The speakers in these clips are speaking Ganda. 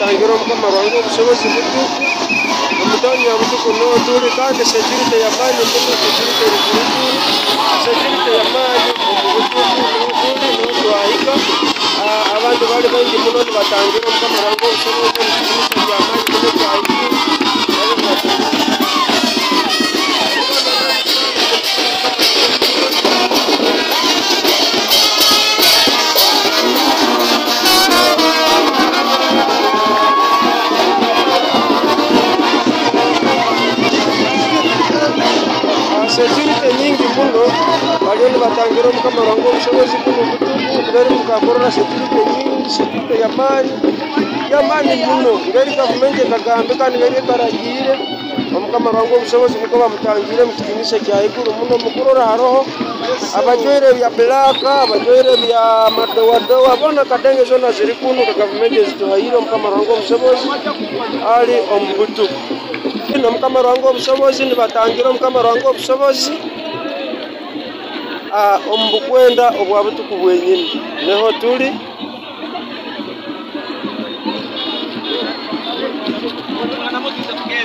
tangira omukama rwange obusobozi butuuku omutanya butuku notuuli kandi sekirite yamaani mbuku sekirite ruguruguru sekirite yamaani omubutuuku notuuli notwahika ah, abantu bali bangi muno nibatangira omukama rwange obusobozi omukibuso byamaani muno twahikire bageni batangire omukamarongo obushobozi bw'omubutugu ngeri mukakorora sekurite nyingi sekurite yamaani yamaani muno ngeri gavumenti etagambe kandi ngeri etaragire omukamarongo obushobozi niko bamutangire mukidinisa kya muno mukurora haroho abajwaire bya blaka abajwaire bya madowadowa bona kadenge zona ziri kunu ka gavumenti ezituhaire omukamarongo obushobozi ali omubutugu nomukamarongo obushobozi nibatangira omukamarongo obushobozi. Omu bukwenda obwa butuku bwenyini niho turi ebigambo byange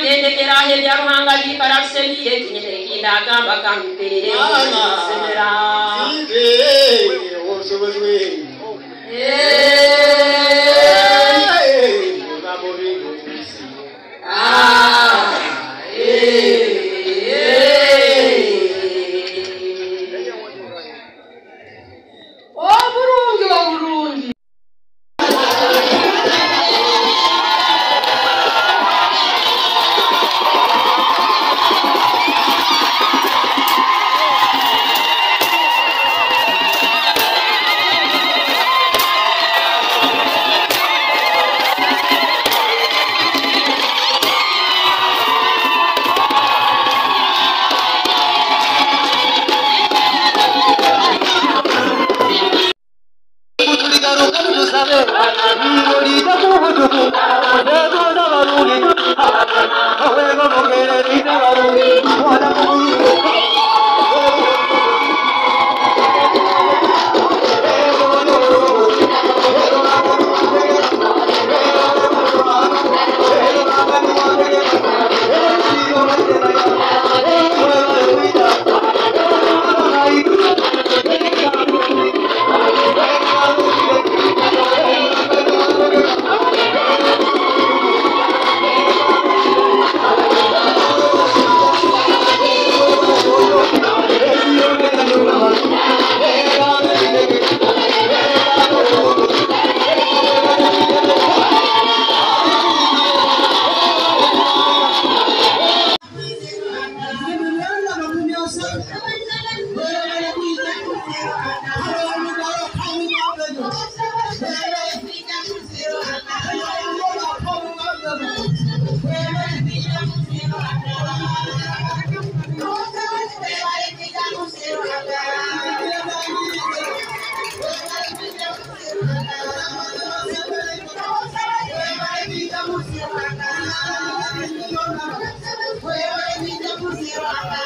ndekeraho ebya ruhanga bikara bisemire kinyere kindagamba kamperere reduziram a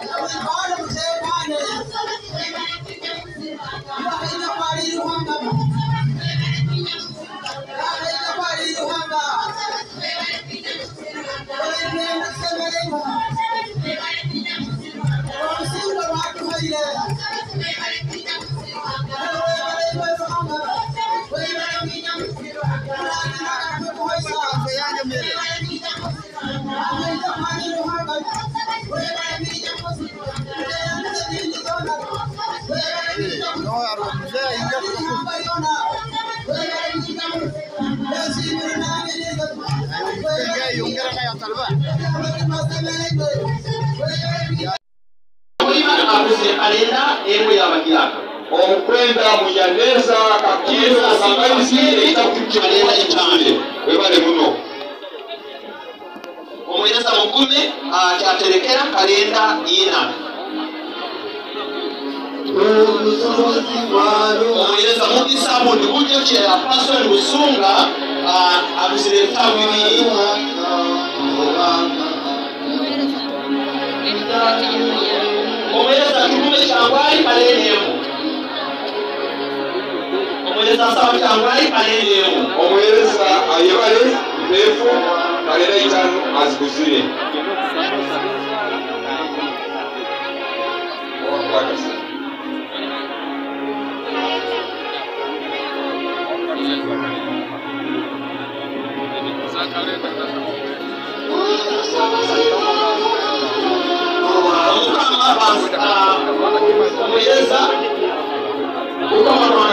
I'm going to of them, Agenzena rutayaringa kalenda emu yabagirako okwenda muyaneza kakizo kamaisi kalenda itano webale muno omuyeza mukumi kyaterekera kalenda ina omuyeza mugisa bundi buryo kyera pasoni abusire kabiri omuweereza kikumi kyangwali paleneemu omuweereza sawa kyangwali paleneemu omuweereza ayebale ndefu kalera itano azikuzire Thank you. Thank you. kuweza kukono